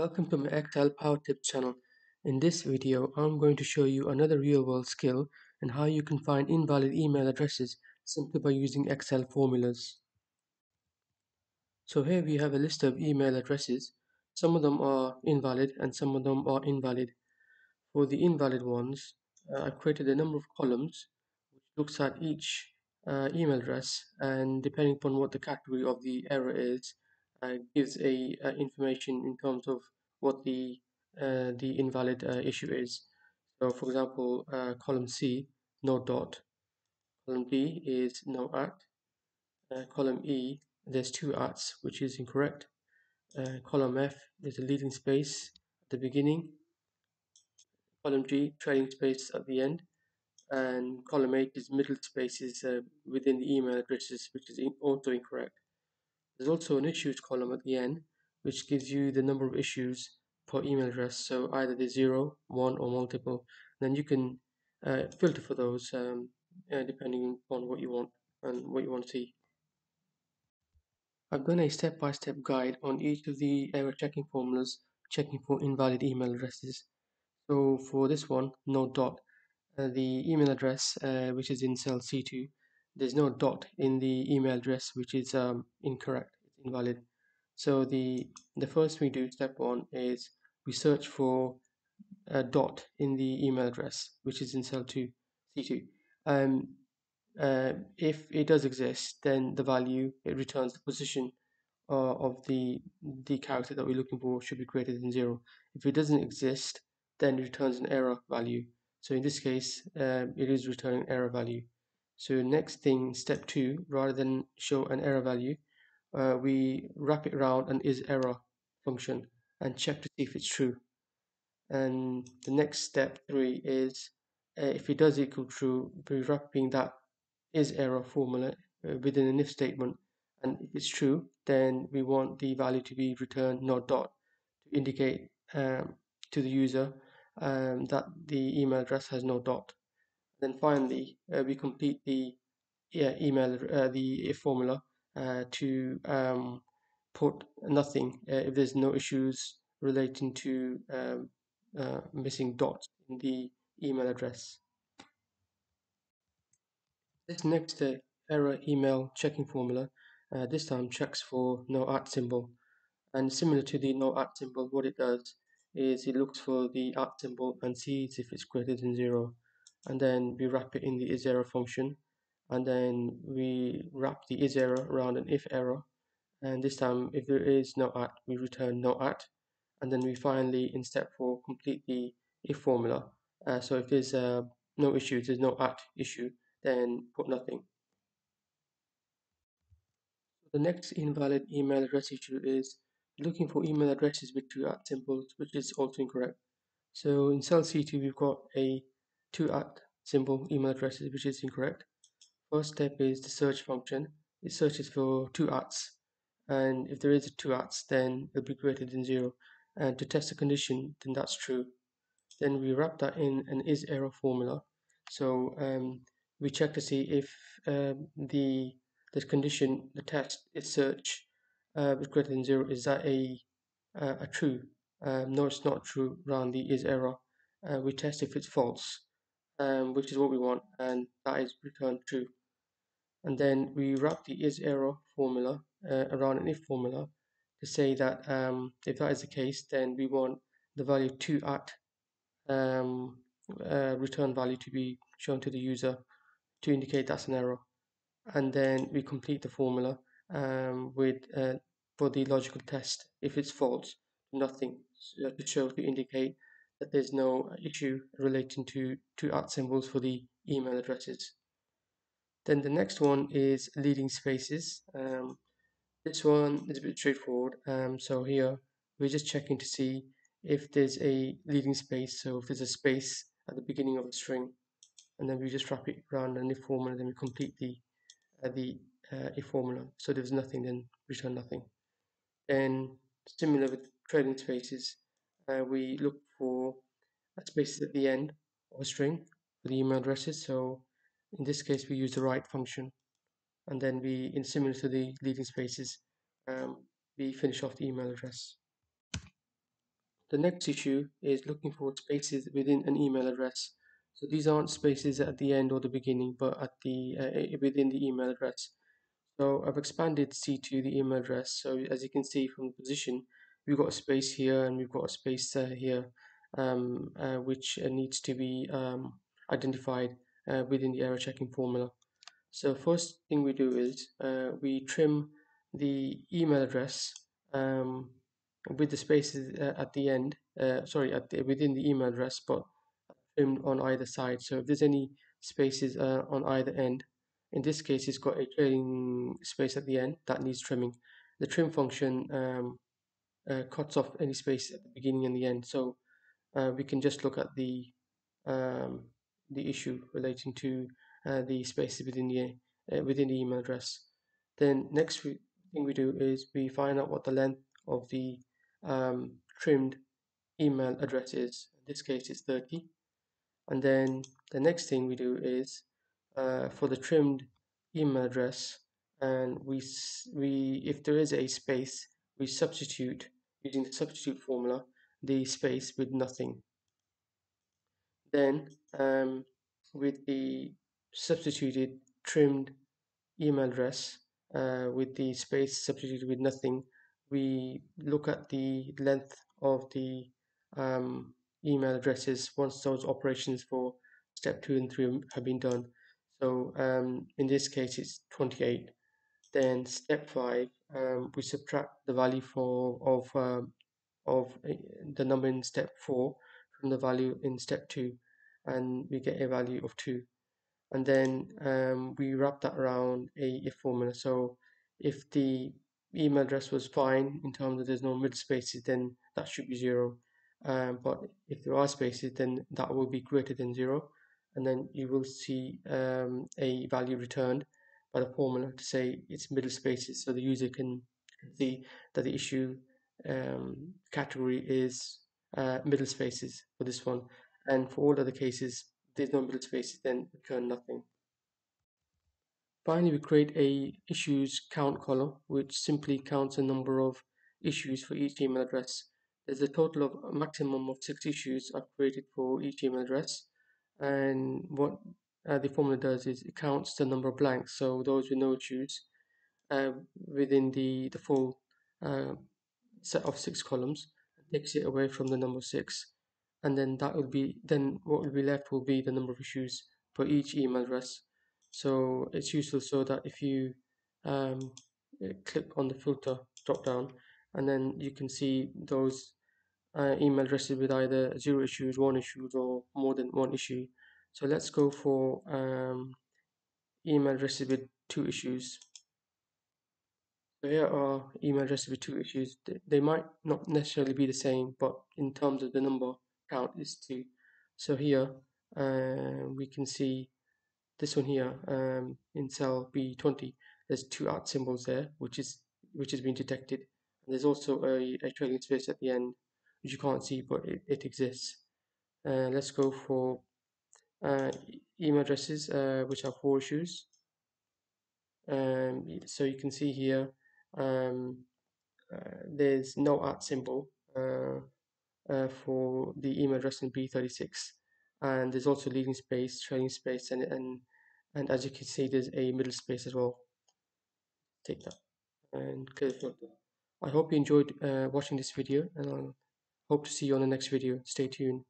Welcome to my Excel Power Tips channel. In this video, I'm going to show you another real-world skill and how you can find invalid email addresses simply by using Excel formulas. So here we have a list of email addresses. Some of them are invalid and some of them are invalid. For the invalid ones, uh, I've created a number of columns which looks at each uh, email address and depending upon what the category of the error is, gives a uh, information in terms of what the uh, the invalid uh, issue is. So, for example, uh, column C, no dot. Column D is no at. Uh, column E, there's two ats, which is incorrect. column F, there's a leading space at the beginning. Column G, trailing space at the end. And column H is middle spaces within the email addresses, which is in also incorrect. There's also an issues column at the end, which gives you the number of issues per email address. So either the zero, one, or multiple. Then you can uh, filter for those um, uh, depending on what you want and what you want to see. I've done a step-by-step -step guide on each of the error checking formulas, checking for invalid email addresses. So for this one, no dot. Uh, the email address, uh, which is in cell C2, there's no dot in the email address which is um, incorrect it's invalid. So the the first we do step one is we search for a dot in the email address which is in cell 2 c2 um, uh, if it does exist then the value it returns the position uh, of the the character that we're looking for should be greater than zero. If it doesn't exist then it returns an error value. So in this case um, it is returning error value so next thing, step two, rather than show an error value, uh, we wrap it around an is error function and check to see if it's true. And the next step three is uh, if it does equal true, we're wrapping that is error formula uh, within an if statement. And if it's true, then we want the value to be returned not dot to indicate um, to the user um, that the email address has no dot. Then finally, uh, we complete the email, uh, the formula uh, to um, put nothing uh, if there's no issues relating to um, uh, missing dots in the email address. This next uh, error email checking formula this time checks for no at symbol and similar to the no at symbol what it does is it looks for the at symbol and sees if it's greater than zero and then we wrap it in the is error function and then we wrap the is error around an if error. And this time if there is no at we return no at. And then we finally in step 4 complete the if formula. Uh, so if there's uh, no issues there's no at issue then put nothing. The next invalid email address issue is looking for email addresses with two at symbols which is also incorrect. So in cell C2 we've got a two at symbol email addresses which is incorrect. First step is the search function. It searches for two ats and if there is a two ats then it'll be greater than zero. And to test the condition then that's true. Then we wrap that in an is error formula. So um, we check to see if um, the the condition the test is search uh, is greater than zero. Is that a uh, a true? Um, no it's not true. Around the is error. Uh, we test if it's false um, which is what we want and that is returned true and then we wrap the is error formula uh, around an if formula to say that um, if that is the case then we want the value 2 at um, uh, return value to be shown to the user to indicate that's an error. And then we complete the formula um, with uh, for the logical test. If it's false nothing to show to indicate that there's no issue relating to two at symbols for the email addresses. Then the next one is leading spaces. Um, this one is a bit straightforward. Um, so here we're just checking to see if there's a leading space. So if there's a space at the beginning of a string, and then we just wrap it around an if formula, then we complete the uh, the uh, if formula. So there's nothing, then return nothing. Then similar with trailing spaces, uh, we look for spaces at the end of a string for the email addresses. So in this case, we use the right function, and then we, in similar to the leading spaces, um, we finish off the email address. the next issue is looking for spaces within an email address. So these aren't spaces at the end or the beginning, but at the uh, within the email address. So I've expanded C to the email address. So as you can see from the position, we've got a space here and we've got a space uh, here, um, uh, which uh, needs to be um, identified uh, within the error checking formula. So first thing we do is uh, we trim the email address um, with the spaces uh, at the end, sorry, at the, within the email address, but trimmed on either side. So if there's any spaces on either end, in this case, it's got a trailing space at the end that needs trimming. The trim function um, uh, cuts off any space at the beginning and the end. So uh, we can just look at the um, the issue relating to uh, the spaces within the uh, within the email address. Then next thing we do is we find out what the length of the um, trimmed email address is. In this case, it's 30. And then the next thing we do is uh, for the trimmed email address and we we if there is a space we substitute using the substitute formula the space with nothing then um, with the substituted trimmed email address uh, with the space substituted with nothing we look at the length of the um, email addresses once those operations for step 2 and 3 have been done so um, in this case, it's 28. Then step five, um, we subtract the value for of um, of eh, the number in step four from the value in step two, and we get a value of two. And then um, we wrap that around a if formula. So if the email address was fine in terms of there's no middle spaces, then that should be zero. Um, but if there are spaces, then that will be greater than zero and then you will see um, a value returned by the formula to say it's middle spaces so the user can see that the issue um, category is uh, middle spaces for this one. And for all other cases there's no middle spaces then return nothing. Finally we create a issues count column which simply counts the number of issues for each email address. There's a total of a maximum of six issues I've created for each email address. And what uh, the formula does is it counts the number of blanks. So those with no issues uh, within the the full uh, set of six columns takes it away from the number six and then that will be then what will be left will be the number of issues for each email address so it's useful so that if you um, click on the filter drop down and then you can see those uh, email addresses with either zero issues, one issues, or more than one issue. So let's go for um, email addresses with two issues. So here are email addresses with two issues. They might not necessarily be the same, but in terms of the number count is two. So here uh, we can see this one here um, in cell B20. There's two at symbols there, which is which has been detected. And there's also a, a trailing space at the end which you can't see but it, it exists uh, let's go for uh, email addresses uh, which have four issues um, so you can see here um, uh, there's no at symbol uh, uh, for the email address in B36 and there's also leading space trailing space and and and as you can see there's a middle space as well take that and I hope you enjoyed watching this video and I'll Hope to see you on the next video. Stay tuned.